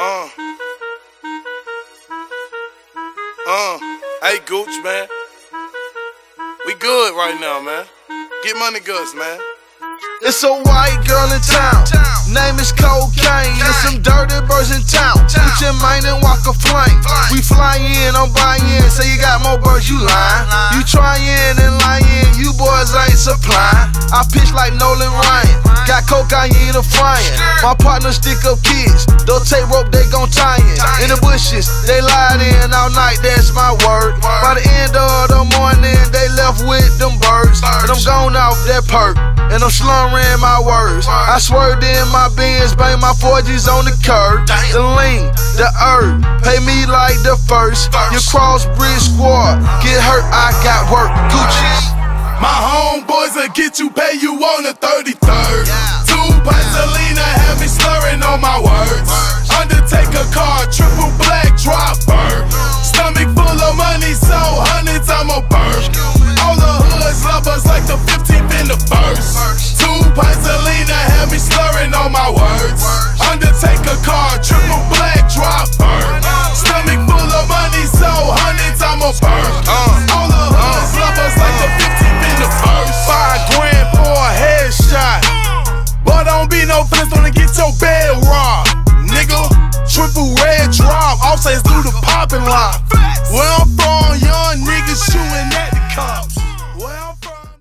Uh. Uh. Hey, Gooch, man. We good right now, man. Get money goods, man. It's a white girl in town. Name is cocaine. There's some dirty birds in town. Put your mind and walk a flame. We fly in, I'm buying. Say you got more birds, you lying. You trying and lying. Boys ain't supplying. I pitch like Nolan Ryan. Got cocaine a frying. My partner stick up kids. Don't take rope, they gon' tie in. In the bushes, they lied in all night, that's my word. By the end of the morning, they left with them birds. And I'm gone off that perk. And I'm slurring my words. I swerved in my Benz, bang my 4Gs on the curb. The lean, the herb, pay me like the first. Your crossbridge squad, get hurt, I got work. Gucci. Homeboys will get you, pay you on the 33rd. No fence, wanna get your bed robbed. Nigga, triple red drop, offsets through the popping lock.